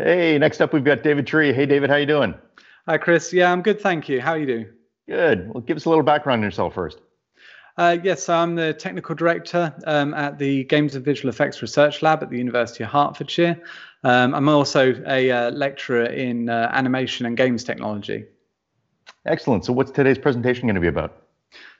Hey, next up we've got David Tree. Hey, David, how you doing? Hi, Chris. Yeah, I'm good, thank you. How are you doing? Good. Well, give us a little background on yourself first. Uh, yes, I'm the technical director um, at the Games and Visual Effects Research Lab at the University of Hertfordshire. Um, I'm also a uh, lecturer in uh, animation and games technology. Excellent. So, what's today's presentation going to be about?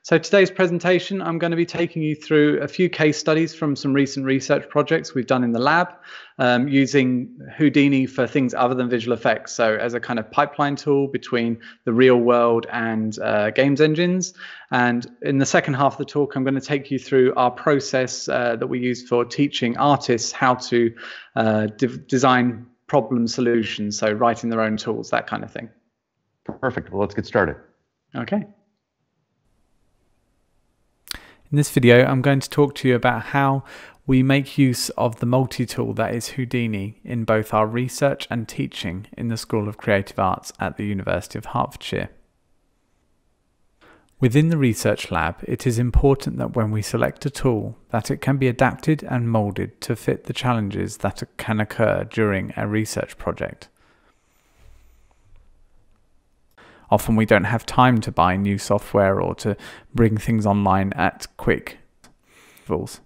So today's presentation, I'm going to be taking you through a few case studies from some recent research projects we've done in the lab um, using Houdini for things other than visual effects. So as a kind of pipeline tool between the real world and uh, games engines. And in the second half of the talk, I'm going to take you through our process uh, that we use for teaching artists how to uh, de design problem solutions. So writing their own tools, that kind of thing. Perfect. Well, let's get started. Okay. In this video, I'm going to talk to you about how we make use of the multi-tool that is Houdini in both our research and teaching in the School of Creative Arts at the University of Hertfordshire. Within the research lab, it is important that when we select a tool, that it can be adapted and moulded to fit the challenges that can occur during a research project. Often we don't have time to buy new software or to bring things online at quick intervals.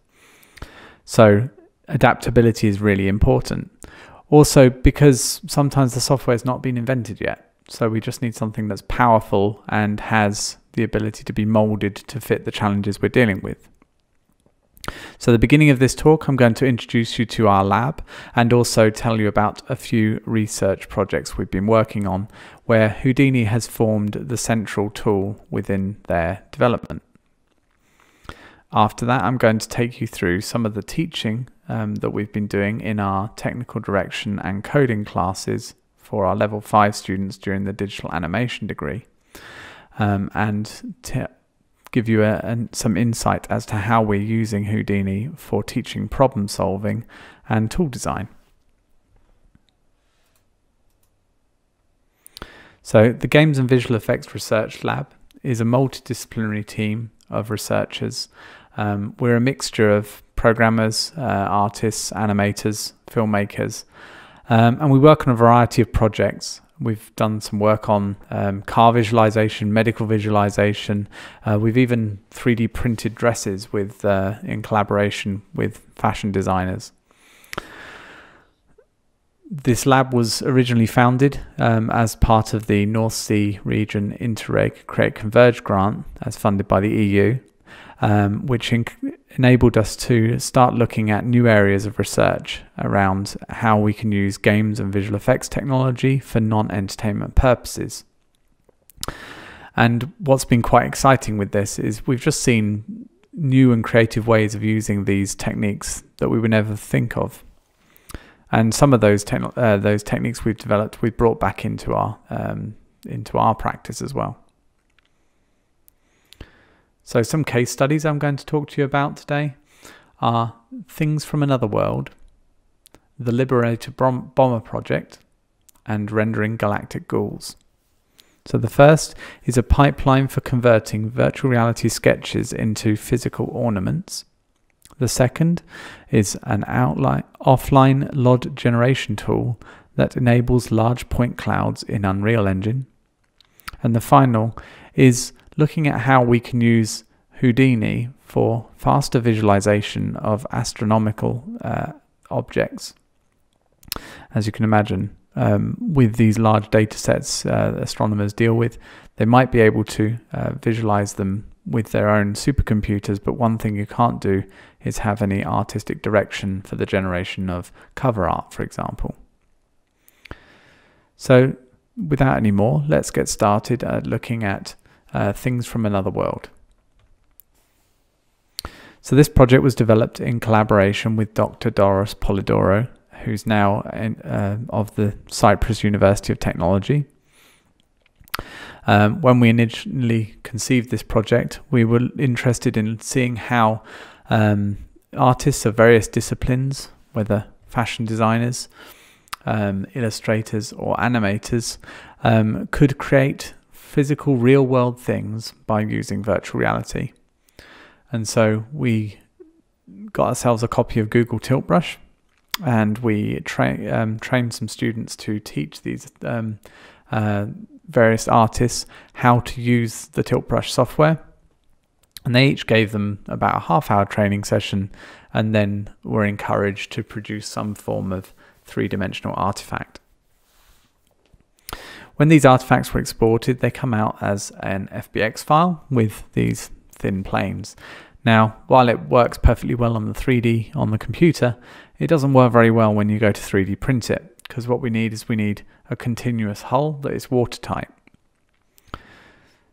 So adaptability is really important. Also because sometimes the software has not been invented yet. So we just need something that's powerful and has the ability to be molded to fit the challenges we're dealing with. So, the beginning of this talk, I'm going to introduce you to our lab and also tell you about a few research projects we've been working on where Houdini has formed the central tool within their development. After that, I'm going to take you through some of the teaching um, that we've been doing in our technical direction and coding classes for our level 5 students during the digital animation degree. Um, and give you a, a, some insight as to how we're using Houdini for teaching problem solving and tool design. So the Games and Visual Effects Research Lab is a multidisciplinary team of researchers. Um, we're a mixture of programmers, uh, artists, animators, filmmakers, um, and we work on a variety of projects We've done some work on um, car visualization, medical visualization. Uh, we've even 3D printed dresses with uh, in collaboration with fashion designers. This lab was originally founded um, as part of the North Sea Region Interreg Create Converge grant, as funded by the EU, um, which enabled us to start looking at new areas of research around how we can use games and visual effects technology for non entertainment purposes. And what's been quite exciting with this is we've just seen new and creative ways of using these techniques that we would never think of. And some of those uh, those techniques we've developed, we've brought back into our um, into our practice as well. So, some case studies I'm going to talk to you about today are Things from Another World, the Liberator Bomber Project, and Rendering Galactic Ghouls. So, the first is a pipeline for converting virtual reality sketches into physical ornaments. The second is an outline, offline LOD generation tool that enables large point clouds in Unreal Engine. And the final is looking at how we can use Houdini for faster visualization of astronomical uh, objects. As you can imagine, um, with these large data sets uh, astronomers deal with, they might be able to uh, visualize them with their own supercomputers, but one thing you can't do is have any artistic direction for the generation of cover art, for example. So, without any more, let's get started at looking at uh, things from another world. So this project was developed in collaboration with Dr. Doros Polydorou, who's now in, uh, of the Cyprus University of Technology. Um, when we initially conceived this project, we were interested in seeing how um, artists of various disciplines, whether fashion designers, um, illustrators, or animators, um, could create physical real world things by using virtual reality. And so we got ourselves a copy of Google Tilt Brush and we tra- um, trained some students to teach these um, uh, various artists how to use the tilt brush software and they each gave them about a half hour training session and then were encouraged to produce some form of three dimensional artifact. When these artifacts were exported, they come out as an FBX file with these thin planes. Now, while it works perfectly well on the 3D on the computer, it doesn't work very well when you go to 3D print it, because what we need is we need a continuous hull that is watertight.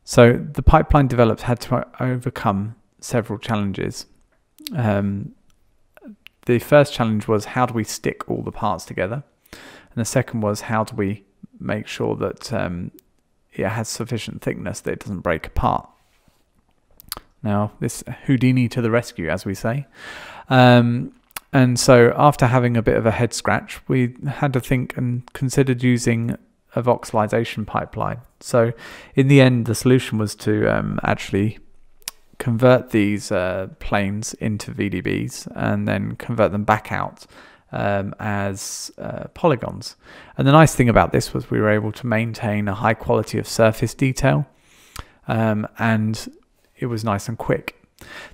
So the pipeline developed had to overcome several challenges. Um, the first challenge was how do we stick all the parts together? And the second was how do we make sure that um, it has sufficient thickness that it doesn't break apart? Now, this Houdini to the rescue, as we say. Um, and so, after having a bit of a head scratch, we had to think and considered using a voxelization pipeline. So in the end, the solution was to um, actually convert these uh, planes into VDBs and then convert them back out um, as uh, polygons. And the nice thing about this was we were able to maintain a high quality of surface detail um, and it was nice and quick.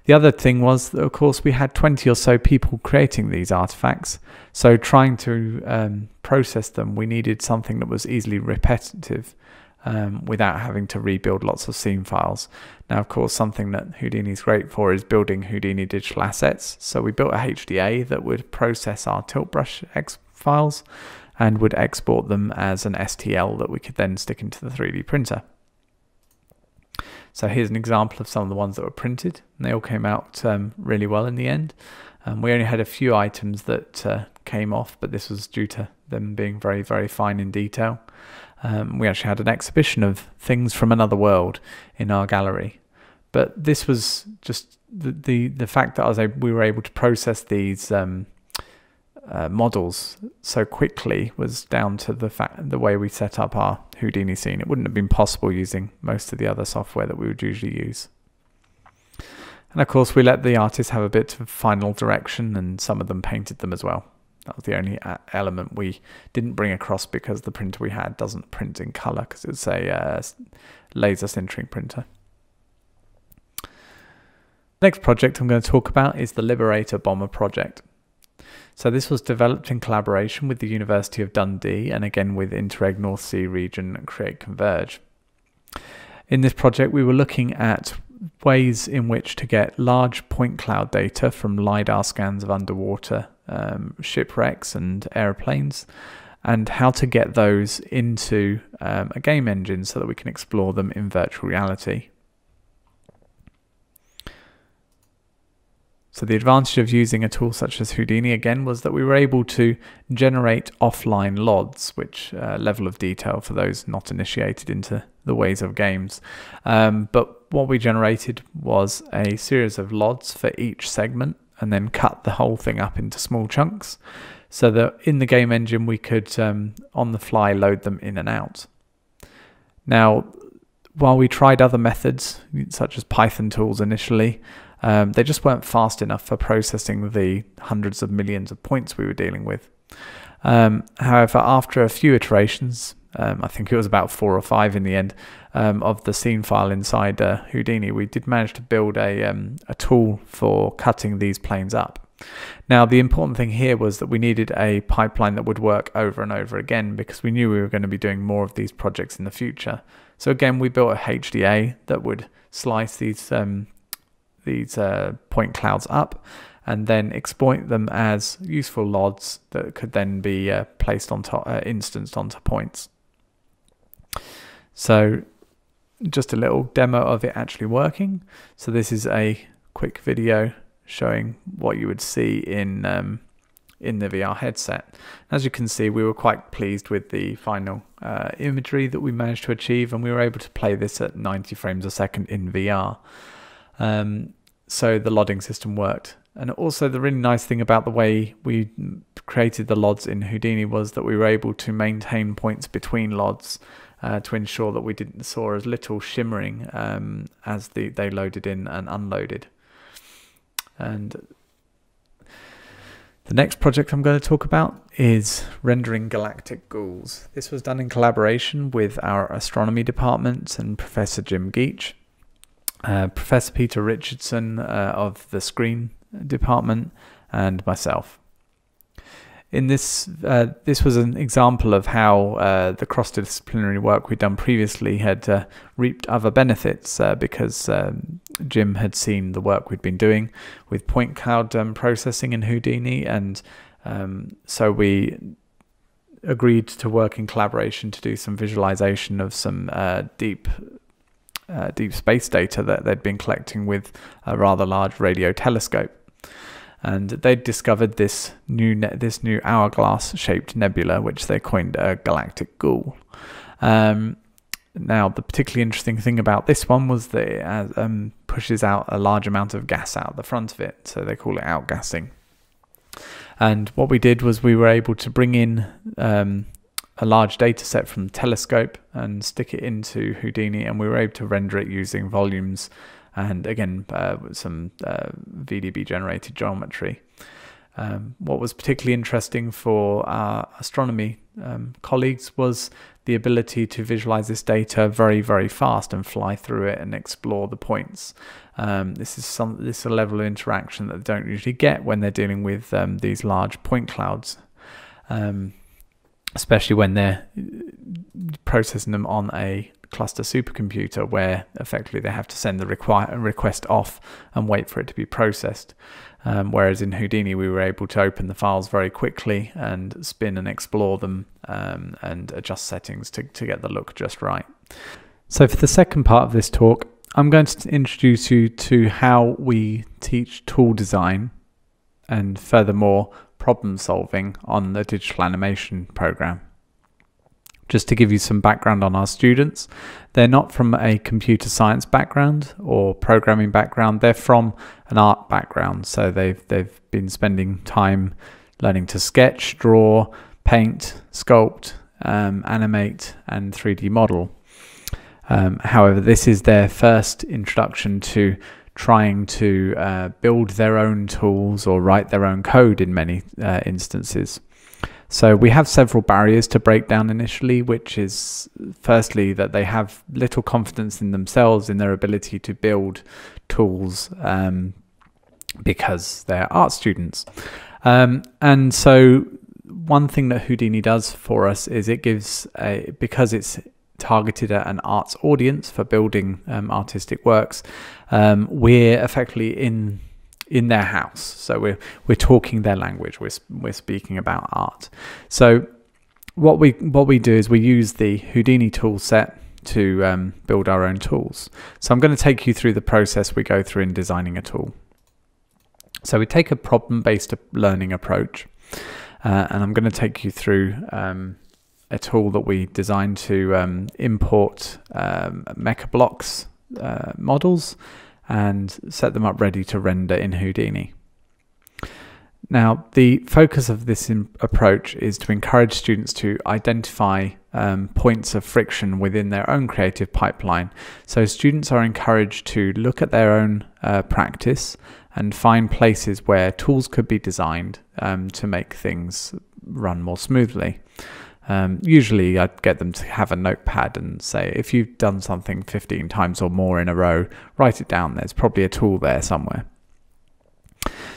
The other thing was that, of course, we had 20 or so people creating these artifacts. So, trying to um, process them, we needed something that was easily repetitive um, without having to rebuild lots of scene files. Now, of course, something that Houdini is great for is building Houdini digital assets. So, we built a HDA that would process our tilt brush X files and would export them as an STL that we could then stick into the 3D printer. So here's an example of some of the ones that were printed. And they all came out um, really well in the end. Um, we only had a few items that uh, came off, but this was due to them being very, very fine in detail. Um, we actually had an exhibition of things from another world in our gallery. But this was just the the, the fact that I was able, we were able to process these um, uh, models so quickly was down to the fact the way we set up our Houdini scene. It wouldn't have been possible using most of the other software that we would usually use. And of course, we let the artists have a bit of final direction, and some of them painted them as well. That was the only element we didn't bring across because the printer we had doesn't print in color because it's a uh, laser sintering printer. Next project I'm going to talk about is the Liberator Bomber project. So this was developed in collaboration with the University of Dundee and again with Interreg North Sea region Create Converge. In this project, we were looking at ways in which to get large point cloud data from LiDAR scans of underwater um, shipwrecks and aeroplanes and how to get those into um, a game engine so that we can explore them in virtual reality. So the advantage of using a tool such as Houdini again was that we were able to generate offline LODs, which uh, level of detail for those not initiated into the ways of games. Um, but what we generated was a series of LODs for each segment and then cut the whole thing up into small chunks so that in the game engine we could um, on the fly load them in and out. Now, while we tried other methods such as Python tools initially, um, they just weren't fast enough for processing the hundreds of millions of points we were dealing with. Um, however, after a few iterations, um, I think it was about four or five in the end, um, of the scene file inside uh, Houdini, we did manage to build a, um, a tool for cutting these planes up. Now, the important thing here was that we needed a pipeline that would work over and over again because we knew we were going to be doing more of these projects in the future. So again, we built a HDA that would slice these um, these uh, point clouds up and then exploit them as useful LODs that could then be uh, placed on top, uh, instanced onto points. So just a little demo of it actually working. So this is a quick video showing what you would see in um, in the VR headset. As you can see, we were quite pleased with the final uh, imagery that we managed to achieve, and we were able to play this at 90 frames a second in VR. Um, so the lodding system worked. And also the really nice thing about the way we created the LODs in Houdini was that we were able to maintain points between LODs uh, to ensure that we didn't saw as little shimmering um, as the, they loaded in and unloaded. And The next project I'm going to talk about is rendering galactic ghouls. This was done in collaboration with our astronomy department and Professor Jim Geach, uh, Professor Peter Richardson uh, of the screen department, and myself in this, uh, this was an example of how uh, the cross-disciplinary work we'd done previously had uh, reaped other benefits uh, because um, Jim had seen the work we'd been doing with point cloud um, processing in Houdini, and um, so we agreed to work in collaboration to do some visualization of some uh, deep. Uh, deep space data that they'd been collecting with a rather large radio telescope and they discovered this new this new hourglass shaped nebula, which they coined a galactic ghoul. Um, now, the particularly interesting thing about this one was that it um, pushes out a large amount of gas out the front of it, so they call it outgassing. And what we did was we were able to bring in um, a large data set from the telescope and stick it into Houdini, and we were able to render it using volumes and again uh, some uh, VDB generated geometry. Um, what was particularly interesting for our astronomy um, colleagues was the ability to visualize this data very, very fast and fly through it and explore the points. Um, this is some this is a level of interaction that they don't usually get when they're dealing with um, these large point clouds, um, especially when they're processing them on a cluster supercomputer where effectively they have to send the require, request off and wait for it to be processed. Um, whereas in Houdini, we were able to open the files very quickly and spin and explore them um, and adjust settings to, to get the look just right. So for the second part of this talk, I'm going to introduce you to how we teach tool design and furthermore problem solving on the digital animation program. Just to give you some background on our students, they're not from a computer science background or programming background. They're from an art background. So they've they've been spending time learning to sketch, draw, paint, sculpt, um, animate, and 3D model. Um, however, this is their first introduction to trying to uh, build their own tools or write their own code in many uh, instances. So we have several barriers to break down initially, which is firstly that they have little confidence in themselves, in their ability to build tools um, because they're art students. Um, and so one thing that Houdini does for us is it gives a, because it's targeted at an arts audience for building um, artistic works, um, we're effectively in in their house. So we're we're talking their language. We're we're speaking about art. So what we what we do is we use the Houdini tool set to um, build our own tools. So I'm going to take you through the process we go through in designing a tool. So we take a problem-based learning approach, uh, and I'm going to take you through um, a tool that we designed to um, import um, Mechabricks uh, models and set them up ready to render in Houdini. Now, the focus of this approach is to encourage students to identify um, points of friction within their own creative pipeline. So, students are encouraged to look at their own uh, practice and find places where tools could be designed um, to make things run more smoothly. Um, usually, I'd get them to have a notepad and say, if you've done something 15 times or more in a row, write it down. There's probably a tool there somewhere.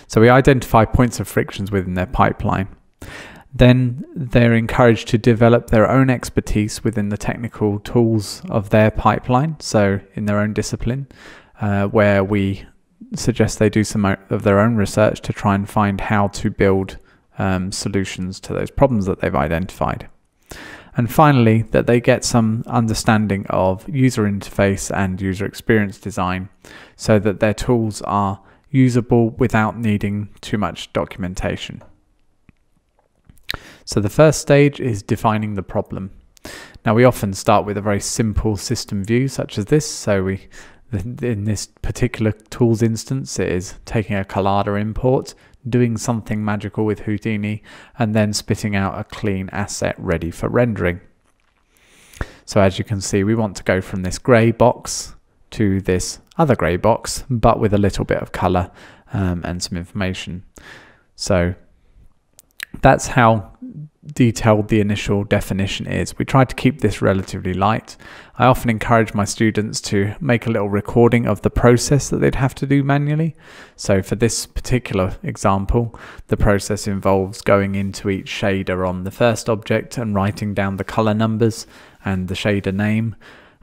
So we identify points of frictions within their pipeline. Then they're encouraged to develop their own expertise within the technical tools of their pipeline, so in their own discipline, uh, where we suggest they do some of their own research to try and find how to build um, solutions to those problems that they've identified. And finally, that they get some understanding of user interface and user experience design so that their tools are usable without needing too much documentation. So the first stage is defining the problem. Now we often start with a very simple system view such as this. So we, in this particular tools instance, it is taking a Collada import, doing something magical with Houdini, and then spitting out a clean asset ready for rendering. So as you can see, we want to go from this grey box to this other grey box, but with a little bit of colour um, and some information. So that's how detailed the initial definition is. We tried to keep this relatively light. I often encourage my students to make a little recording of the process that they'd have to do manually. So for this particular example, the process involves going into each shader on the first object and writing down the color numbers and the shader name,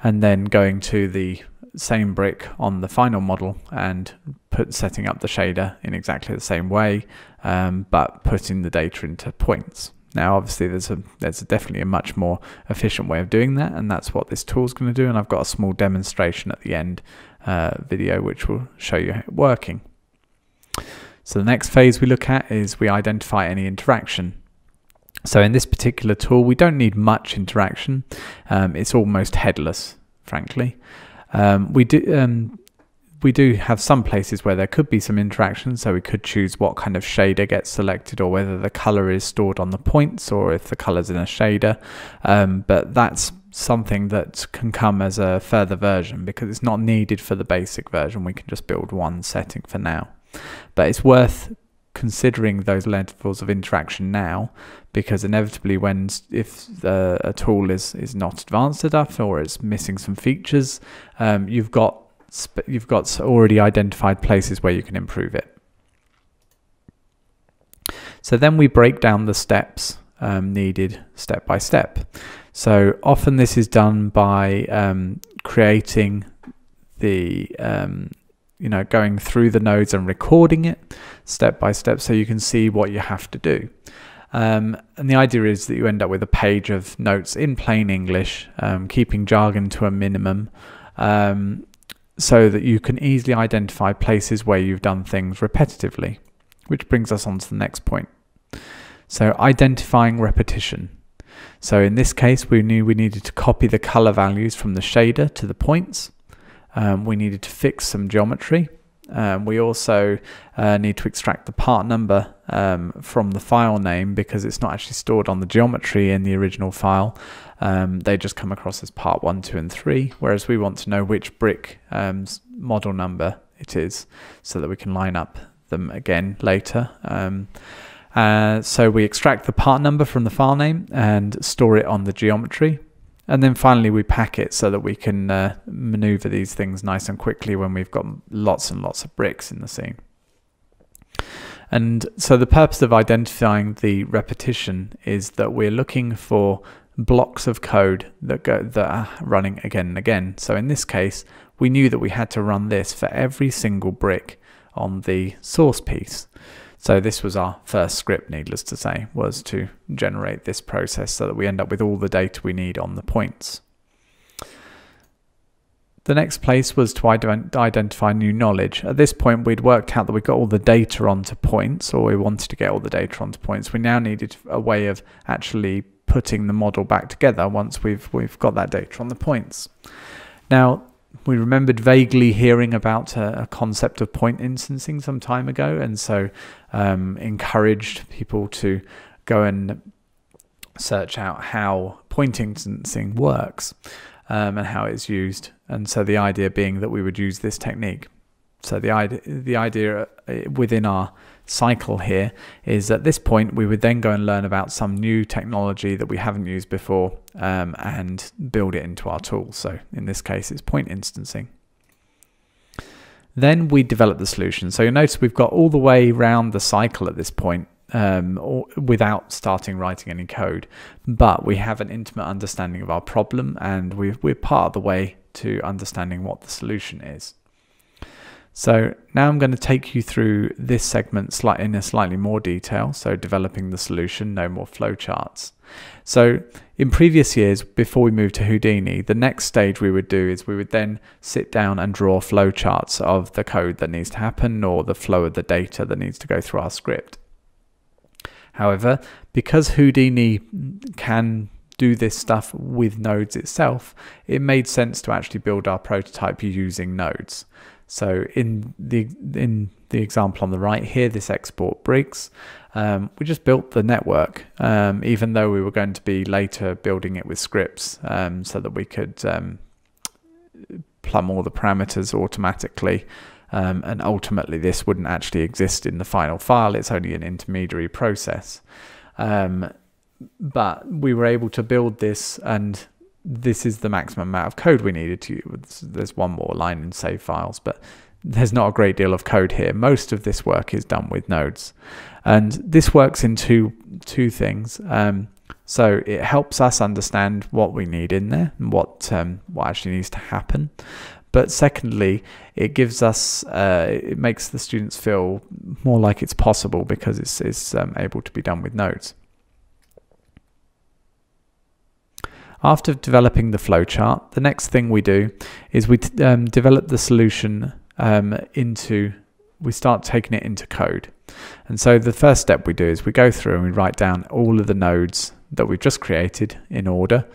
and then going to the same brick on the final model and put setting up the shader in exactly the same way, um, but putting the data into points. Now, obviously, there's a there's definitely a much more efficient way of doing that, and that's what this tool is going to do. And I've got a small demonstration at the end uh, video which will show you it working. So the next phase we look at is we identify any interaction. So in this particular tool, we don't need much interaction. Um, it's almost headless, frankly. Um, we do um, we do have some places where there could be some interaction, so we could choose what kind of shader gets selected or whether the color is stored on the points or if the color's in a shader. Um, but that's something that can come as a further version because it's not needed for the basic version. We can just build one setting for now. But it's worth considering those levels of interaction now because inevitably when if the, a tool is is not advanced enough or it's missing some features um, you've got you've got already identified places where you can improve it. So then we break down the steps um, needed step by step. So often this is done by um, creating the, um, you know, going through the nodes and recording it step by step so you can see what you have to do. Um, and the idea is that you end up with a page of notes in plain English, um, keeping jargon to a minimum, um, so that you can easily identify places where you've done things repetitively, which brings us on to the next point. So identifying repetition. So in this case, we knew we needed to copy the color values from the shader to the points. Um, we needed to fix some geometry. Um, we also uh, need to extract the part number um, from the file name because it's not actually stored on the geometry in the original file um, they just come across as part one, two, and three, whereas we want to know which brick um, model number it is so that we can line up them again later. Um, uh, so we extract the part number from the file name and store it on the geometry. And then finally we pack it so that we can uh, maneuver these things nice and quickly when we've got lots and lots of bricks in the scene. And so the purpose of identifying the repetition is that we're looking for blocks of code that go that are running again and again. So in this case, we knew that we had to run this for every single brick on the source piece. So this was our first script, needless to say, was to generate this process so that we end up with all the data we need on the points. The next place was to ident identify new knowledge. At this point, we'd worked out that we got all the data onto points, or we wanted to get all the data onto points. We now needed a way of actually putting the model back together once we've we've got that data on the points. Now we remembered vaguely hearing about a, a concept of point instancing some time ago, and so um, encouraged people to go and search out how point instancing works um, and how it's used. And so the idea being that we would use this technique. So the idea, the idea uh, within our cycle here is at this point we would then go and learn about some new technology that we haven't used before um, and build it into our tool. So in this case, it's point instancing. Then we develop the solution. So you'll notice we've got all the way around the cycle at this point um, or, without starting writing any code, but we have an intimate understanding of our problem and we we're part of the way to understanding what the solution is. So now I'm going to take you through this segment in a slightly more detail. So developing the solution, no more flowcharts. So in previous years, before we moved to Houdini, the next stage we would do is we would then sit down and draw flowcharts of the code that needs to happen or the flow of the data that needs to go through our script. However, because Houdini can do this stuff with nodes itself, it made sense to actually build our prototype using nodes. So in the in the example on the right here, this export Briggs, um, we just built the network, um, even though we were going to be later building it with scripts um, so that we could um, plumb all the parameters automatically. Um, and ultimately, this wouldn't actually exist in the final file. It's only an intermediary process. Um, but we were able to build this and this is the maximum amount of code we needed to there's one more line in save files but there's not a great deal of code here. Most of this work is done with nodes. And this works in two two things. Um, so it helps us understand what we need in there and what um, what actually needs to happen. But secondly it gives us uh, it makes the students feel more like it's possible because it's, it's um, able to be done with nodes After developing the flowchart, the next thing we do is we um, develop the solution um, into, we start taking it into code. And so the first step we do is we go through and we write down all of the nodes that we've just created in order.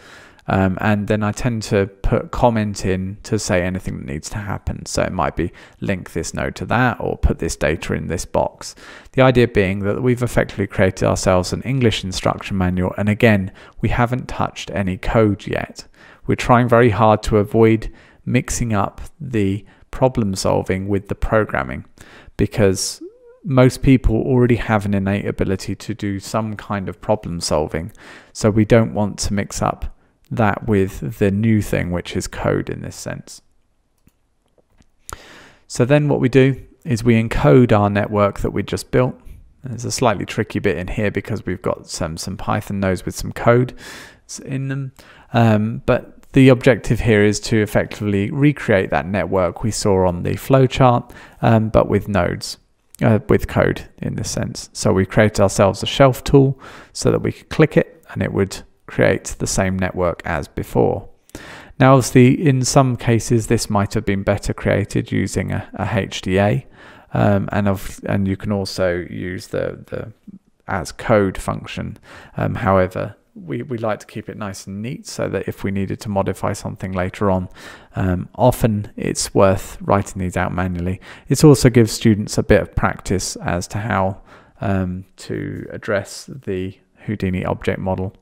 Um, and then I tend to put comment in to say anything that needs to happen. So it might be link this node to that or put this data in this box. The idea being that we've effectively created ourselves an English instruction manual. And again, we haven't touched any code yet. We're trying very hard to avoid mixing up the problem solving with the programming because most people already have an innate ability to do some kind of problem solving. So we don't want to mix up that with the new thing, which is code in this sense. So then what we do is we encode our network that we just built. there's a slightly tricky bit in here because we've got some, some Python nodes with some code in them. Um, but the objective here is to effectively recreate that network we saw on the flowchart, um, but with nodes. Uh, with code in this sense. So we created ourselves a shelf tool so that we could click it and it would create the same network as before. Now, obviously, in some cases, this might have been better created using a, a HDA, um, and of, and you can also use the the as code function. Um, however, we, we like to keep it nice and neat so that if we needed to modify something later on, um, often it's worth writing these out manually. It also gives students a bit of practice as to how um, to address the Houdini object model.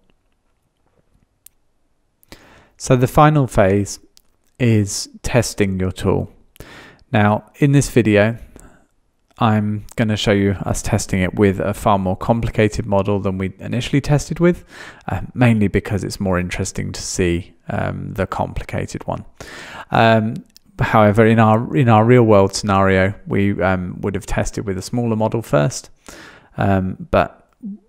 So the final phase is testing your tool. Now in this video, I'm going to show you us testing it with a far more complicated model than we initially tested with, uh, mainly because it's more interesting to see um, the complicated one. Um, however, in our in our real world scenario, we um, would have tested with a smaller model first, um, but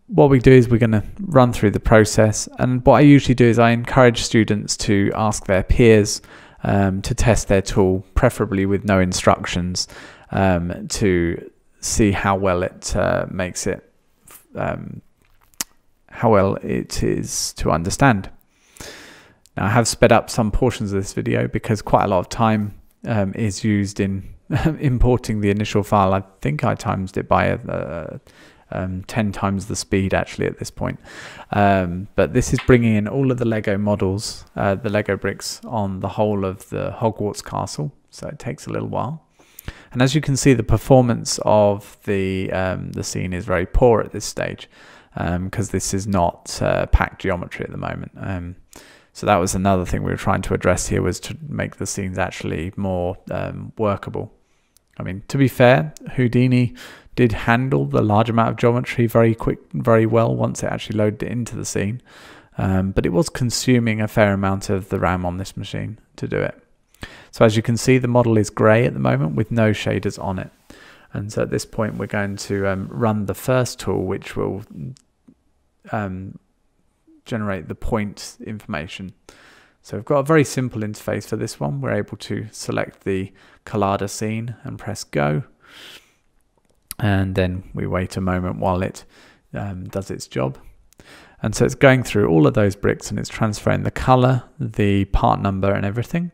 what we do is we're going to run through the process. And what I usually do is I encourage students to ask their peers um, to test their tool, preferably with no instructions, um, to see how well it uh, makes it, um, how well it is to understand. Now I have sped up some portions of this video because quite a lot of time um, is used in importing the initial file. I think I timed it by a, a um, 10 times the speed actually at this point. Um, but this is bringing in all of the Lego models, uh, the Lego bricks on the whole of the Hogwarts castle. So it takes a little while. And as you can see, the performance of the, um, the scene is very poor at this stage because um, this is not uh, packed geometry at the moment. Um, so that was another thing we were trying to address here was to make the scenes actually more um, workable. I mean, to be fair, Houdini did handle the large amount of geometry very quick, very well once it actually loaded it into the scene. Um, but it was consuming a fair amount of the RAM on this machine to do it. So as you can see, the model is grey at the moment with no shaders on it. And so at this point, we're going to um, run the first tool, which will um, generate the point information. So we've got a very simple interface for this one. We're able to select the collada scene and press go and then we wait a moment while it um, does its job. And so it's going through all of those bricks and it's transferring the color, the part number and everything.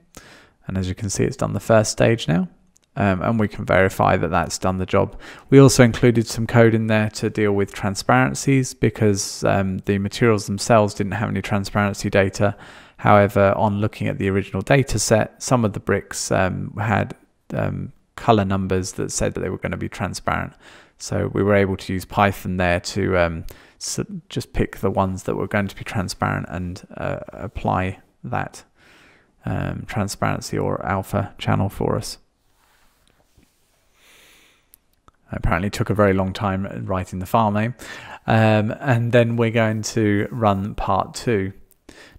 And as you can see, it's done the first stage now. Um, and we can verify that that's done the job. We also included some code in there to deal with transparencies because um, the materials themselves didn't have any transparency data. However, on looking at the original data set, some of the bricks um, had um, color numbers that said that they were going to be transparent. So we were able to use Python there to um, so just pick the ones that were going to be transparent and uh, apply that um, transparency or alpha channel for us. Apparently took a very long time writing the file name. Um, and then we're going to run part two.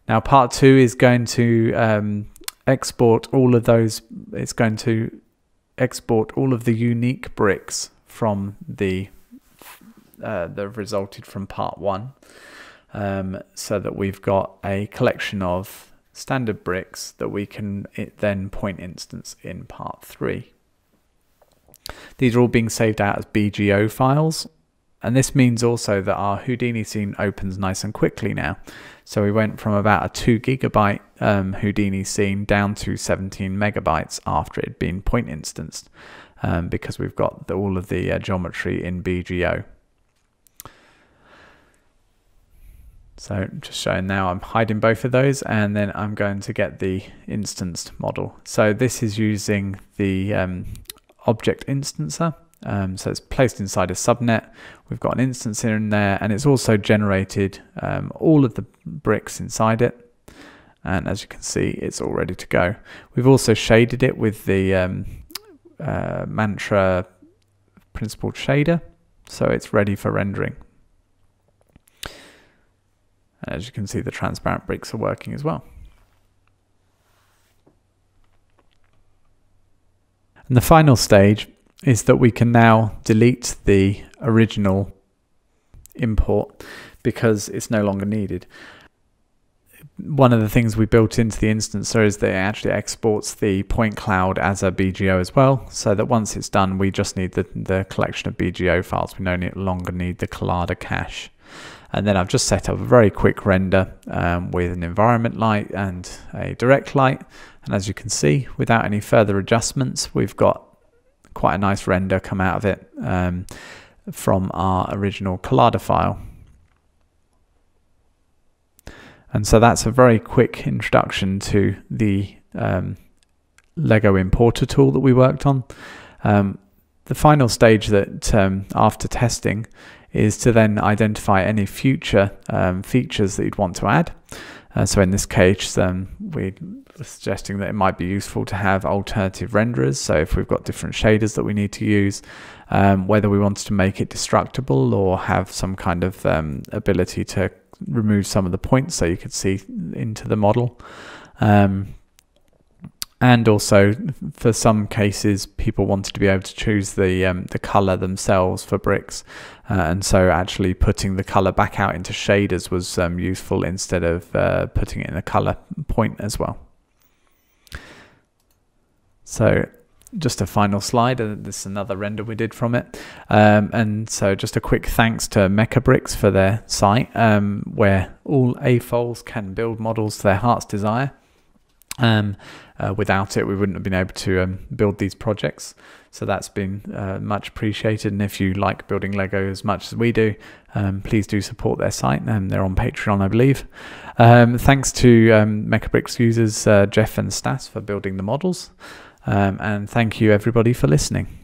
Now, part two is going to um, export all of those, it's going to export all of the unique bricks from the uh, that have resulted from part one um, so that we've got a collection of standard bricks that we can then point instance in part three. These are all being saved out as BGEO files. And this means also that our Houdini scene opens nice and quickly now. So we went from about a 2 gigabyte um, Houdini scene down to 17 megabytes after it had been point instanced um, because we've got the, all of the uh, geometry in BGEO. So just showing now I'm hiding both of those and then I'm going to get the instanced model. So this is using the um, object instancer. Um, so it's placed inside a subnet. We've got an instance here in there and it's also generated um, all of the bricks inside it. And as you can see, it's all ready to go. We've also shaded it with the um, uh, Mantra principled shader. So it's ready for rendering. And as you can see, the transparent bricks are working as well. And the final stage is that we can now delete the original import because it's no longer needed. One of the things we built into the instancer is that it actually exports the point cloud as a BGEO as well, so that once it's done, we just need the, the collection of BGEO files. We no longer need the Collada cache. And then I've just set up a very quick render um, with an environment light and a direct light. And as you can see, without any further adjustments, we've got quite a nice render come out of it um, from our original Collada file. And so that's a very quick introduction to the um, Lego importer tool that we worked on. Um, the final stage that um, after testing is to then identify any future um, features that you'd want to add. Uh, so in this case, um, we suggesting that it might be useful to have alternative renderers. So if we've got different shaders that we need to use, um, whether we wanted to make it destructible or have some kind of um, ability to remove some of the points so you could see into the model. Um, and also for some cases people wanted to be able to choose the um, the color themselves for bricks uh, and so actually putting the color back out into shaders was um, useful instead of uh, putting it in a color point as well so just a final slide and this is another render we did from it um, and so just a quick thanks to Mechabricks for their site um, where all AFOLs can build models to their heart's desire um, uh, without it, we wouldn't have been able to um, build these projects. So that's been uh, much appreciated. And if you like building Lego as much as we do, um, please do support their site. And they're on Patreon, I believe. Um, thanks to um, Mechabricks users uh, Jeff and Stas for building the models. Um, and thank you, everybody, for listening.